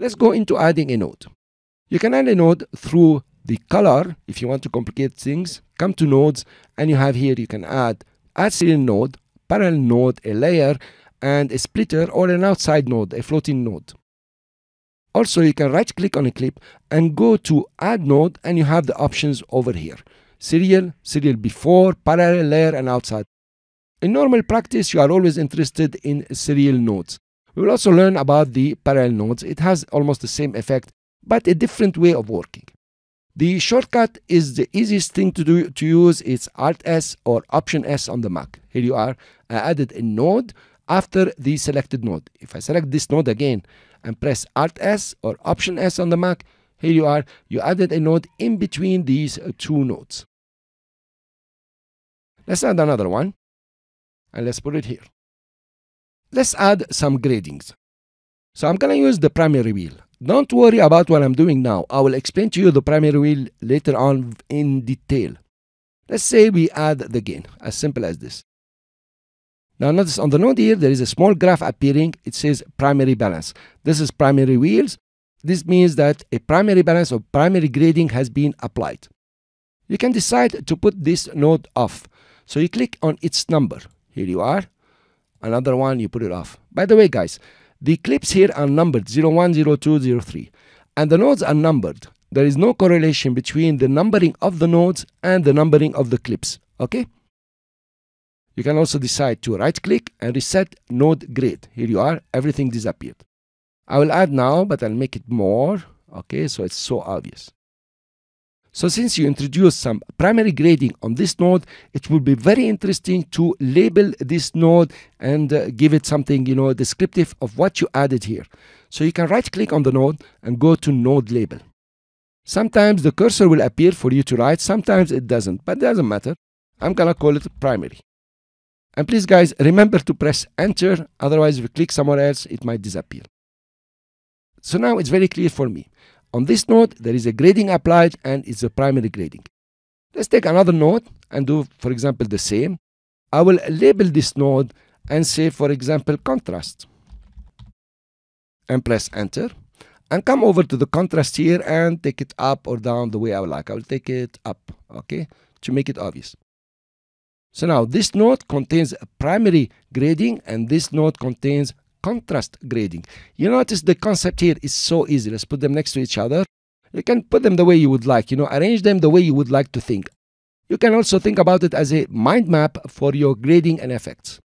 Let's go into adding a node. You can add a node through the color if you want to complicate things. Come to nodes and you have here you can add add serial node, parallel node, a layer, and a splitter or an outside node, a floating node. Also, you can right click on a clip and go to add node and you have the options over here. Serial, serial before, parallel layer and outside. In normal practice, you are always interested in serial nodes. We will also learn about the parallel nodes. It has almost the same effect, but a different way of working. The shortcut is the easiest thing to do to use. It's Alt S or Option S on the Mac. Here you are. I added a node after the selected node. If I select this node again and press Alt S or Option S on the Mac, here you are. You added a node in between these two nodes. Let's add another one and let's put it here. Let's add some gradings. So I'm going to use the primary wheel. Don't worry about what I'm doing now. I will explain to you the primary wheel later on in detail. Let's say we add the gain, as simple as this. Now notice on the node here, there is a small graph appearing. It says primary balance. This is primary wheels. This means that a primary balance or primary grading has been applied. You can decide to put this node off. So you click on its number. Here you are. Another one, you put it off. By the way, guys, the clips here are numbered 01, 02, 03. And the nodes are numbered. There is no correlation between the numbering of the nodes and the numbering of the clips. Okay? You can also decide to right click and reset node grid. Here you are, everything disappeared. I will add now, but I'll make it more. Okay, so it's so obvious. So since you introduce some primary grading on this node, it will be very interesting to label this node and uh, give it something, you know, descriptive of what you added here. So you can right click on the node and go to node label. Sometimes the cursor will appear for you to write, sometimes it doesn't, but it doesn't matter. I'm gonna call it primary. And please guys, remember to press enter, otherwise if you click somewhere else, it might disappear. So now it's very clear for me. On this node, there is a grading applied and it's a primary grading. Let's take another node and do, for example, the same. I will label this node and say, for example, contrast. And press enter. And come over to the contrast here and take it up or down the way I would like. I will take it up, okay, to make it obvious. So now this node contains a primary grading and this node contains contrast grading. You notice the concept here is so easy. Let's put them next to each other. You can put them the way you would like, you know, arrange them the way you would like to think. You can also think about it as a mind map for your grading and effects.